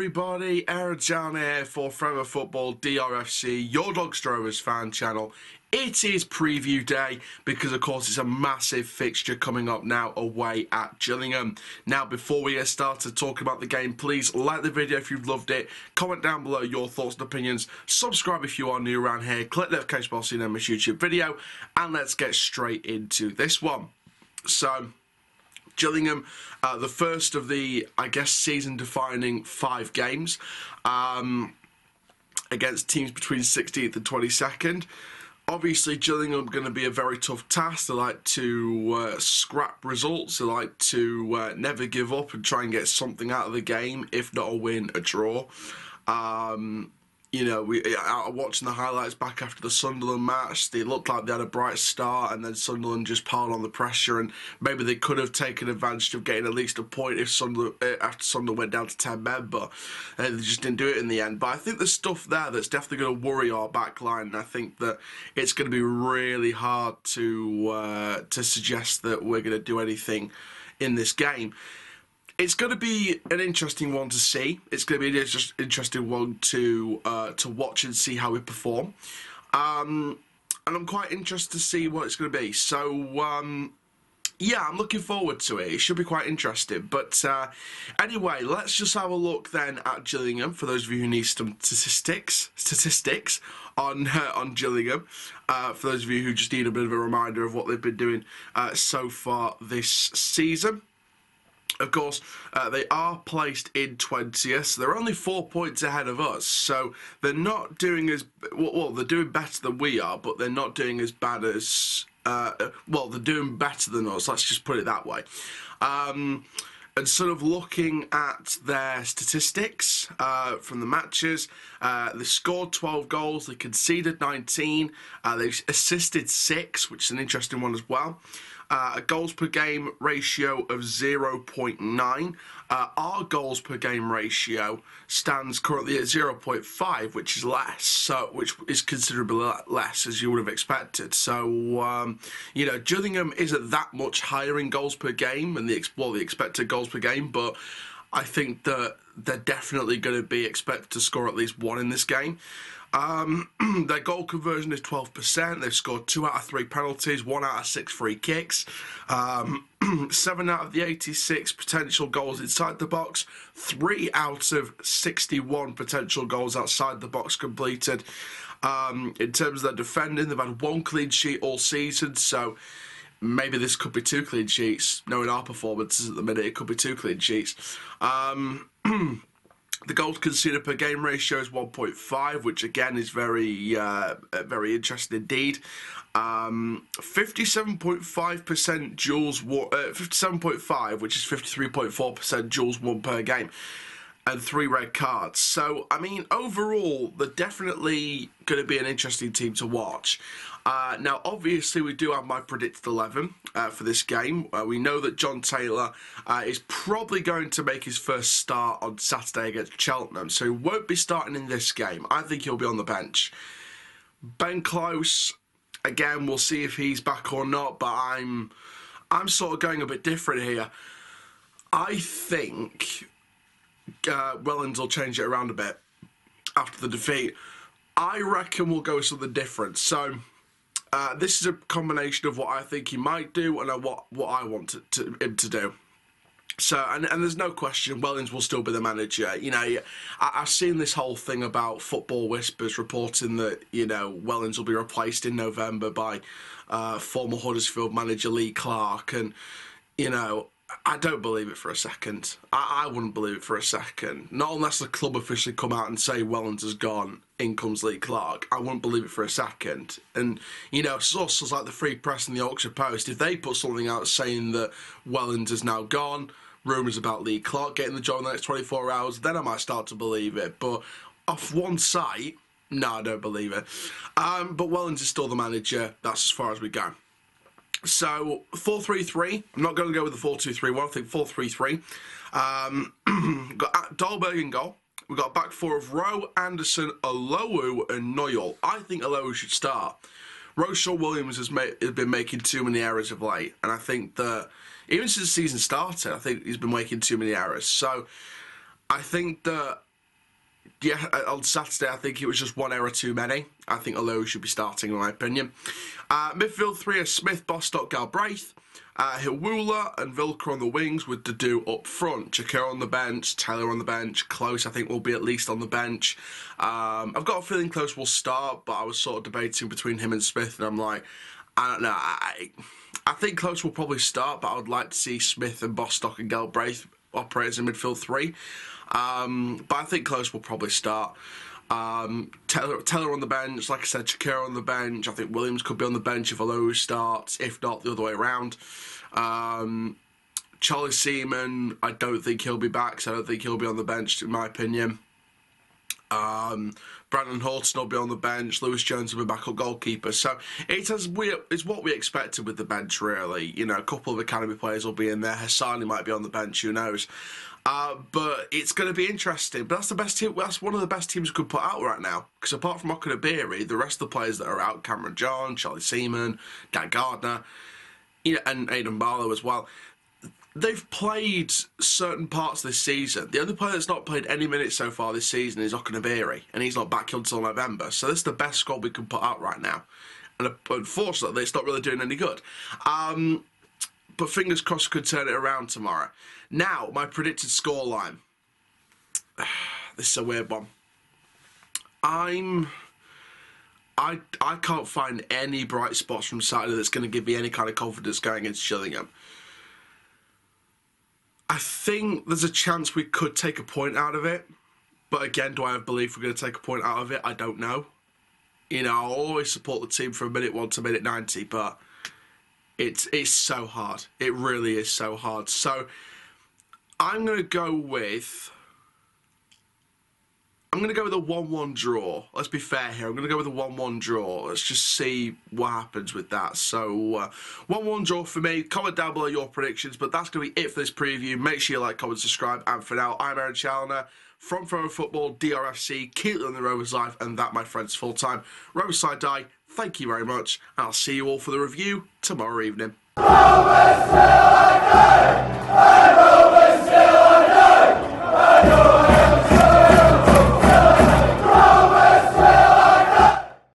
everybody, Down here for Forever Football DRFC, your Dogs Drovers fan channel. It is preview day because, of course, it's a massive fixture coming up now away at Gillingham. Now, before we get started talking about the game, please like the video if you've loved it, comment down below your thoughts and opinions, subscribe if you are new around here, click the notification bell so you know YouTube video, and let's get straight into this one. So, Gillingham, uh, the first of the, I guess, season-defining five games um, against teams between 16th and 22nd. Obviously, Gillingham going to be a very tough task. They like to uh, scrap results. They like to uh, never give up and try and get something out of the game, if not a win, a draw. Um, you know, we watching the highlights back after the Sunderland match. They looked like they had a bright start, and then Sunderland just piled on the pressure, and maybe they could have taken advantage of getting at least a point if Sunderland uh, after Sunderland went down to ten men, but uh, they just didn't do it in the end. But I think there's stuff there that's definitely going to worry our back line, and I think that it's going to be really hard to uh, to suggest that we're going to do anything in this game it's going to be an interesting one to see. It's going to be an interesting one to uh, to watch and see how we perform. Um, and I'm quite interested to see what it's going to be. So um, yeah, I'm looking forward to it. It should be quite interesting. But uh, anyway, let's just have a look then at Gillingham for those of you who need some statistics. Statistics on uh, on Gillingham. Uh, for those of you who just need a bit of a reminder of what they've been doing uh, so far this season. Of course, uh, they are placed in 20th. they're only four points ahead of us. So they're not doing as well. They're doing better than we are, but they're not doing as bad as. Uh, well, they're doing better than us. Let's just put it that way. Um, and sort of looking at their statistics uh, from the matches, uh, they scored 12 goals, they conceded 19, uh, they assisted six, which is an interesting one as well uh, a goals per game ratio of 0.9. Uh, our goals per game ratio stands currently at 0.5, which is less, so which is considerably less as you would have expected. So um, you know, Gillingham isn't that much higher in goals per game and the well, the expected goals per game, but I think that they're definitely going to be expected to score at least one in this game. Um, their goal conversion is 12%. They've scored two out of three penalties, one out of six free kicks. Um, seven out of the 86 potential goals inside the box, three out of 61 potential goals outside the box completed. Um, in terms of their defending, they've had one clean sheet all season, so maybe this could be two clean sheets. Knowing our performances at the minute, it could be two clean sheets. Um, The goals conceded per game ratio is 1.5, which again is very, uh, uh very interesting indeed. Um, 57.5% duels, uh, 57.5, which is 53.4% duels won per game, and three red cards. So, I mean, overall, they're definitely going to be an interesting team to watch. Uh, now, obviously, we do have my predicted 11 uh, for this game. Uh, we know that Jon Taylor uh, is probably going to make his first start on Saturday against Cheltenham, so he won't be starting in this game. I think he'll be on the bench. Ben Close, again, we'll see if he's back or not, but I'm, I'm sort of going a bit different here. I think uh, Wellens will change it around a bit after the defeat. I reckon we'll go something different. So uh, this is a combination of what I think he might do and what what I want to, to, him to do. So, and, and there's no question, Wellens will still be the manager. You know, I, have seen this whole thing about Football Whispers reporting that, you know, Wellens will be replaced in November by uh, former Huddersfield manager Lee Clark. And, you know, I don't believe it for a second. I, I, wouldn't believe it for a second. Not unless the club officially come out and say Wellens has gone, in comes Lee Clark. I wouldn't believe it for a second. And, you know, sources like the Free Press and the Yorkshire Post, if they put something out saying that Wellens is now gone, rumours about Lee Clark getting the job in the next 24 hours, then I might start to believe it. But off one site, no, I don't believe it. Um, but Wellens is still the manager. That's as far as we go. So 4-3-3. I'm not going to go with the 4-2-3-1. I think 4-3-3. Um, got Dahlberg in goal. We've got back four of Rowe, Anderson, Olowu, and Knoyle. I think Olowu should start. Ro-Shaun Williams has, made, has, been making too many errors of late, and I think that even since the season started, I think he's been making too many errors. So I think that yeah, uh, on Saturday, I think it was just one error too many. I think Olowu should be starting, in my opinion. Uh, midfield three are Smith, Bostock, Galbraith. Uh, Hiwula and Vilca on the wings with Dodoo up front. Çukur on the bench, Taylor on the bench. Close, I think, will be at least on the bench. Um, I've got a feeling Close will start, but I was sort of debating between him and Smith, and I'm like, I don't know. I, I think Close will probably start, but I would like to see Smith and Bostock and Galbraith operate as a midfield three. Um, but I think Close will probably start. Um, Taylor, Taylor on the bench, like I said, Shakira on the bench. I think Williams could be on the bench if Olowu starts. If not, the other way around. Um, Charlie Seaman, I don't think he'll be back, so I don't think he'll be on the bench, in my opinion. Um, Branden Horton will be on the bench. Lewis Jones will be backup goalkeeper. So it's as we it's what we expected with the bench, really. You know, a couple of academy players will be in there. Hassani might be on the bench. Who knows? Uh, but it's going to be interesting. But that's the best team. That's one of the best teams could put out right now. Because apart from Okenabirhie, the rest of the players that are out, Cameron John, Charlie Seaman, Dan Gardner, you know, and Aidan Barlow as well. They've played certain parts this season. The only player that's not played any minutes so far this season is Okenabirhie, and he's not back until November. So this is the best squad we can put out right now. And unfortunately, it's not really doing any good. Um, but fingers crossed could turn it around tomorrow. Now, my predicted scoreline. this is a weird one. I'm. I, I can't find any bright spots from Saturday that's going to give me any kind of confidence going against Gillingham. I think there's a chance we could take a point out of it. But again, do I have belief we're going to take a point out of it? I don't know. You know, I'll always support the team from minute one to minute 90, but it's, it's so hard. It really is so hard. So I'm going to go with I'm going to go with a 1-1 draw. Let's be fair here. I'm going to go with a 1-1 draw. Let's just see what happens with that. So, 1-1 uh, draw for me. Comment down below your predictions. But that's going to be it for this preview. Make sure you like, comment, subscribe. And for now, I'm Aaron Challoner from Forever Football, DRFC, on the Rovers Life. And that, my friends, full-time. Rovers Side Die, thank you very much. And I'll see you all for the review tomorrow evening.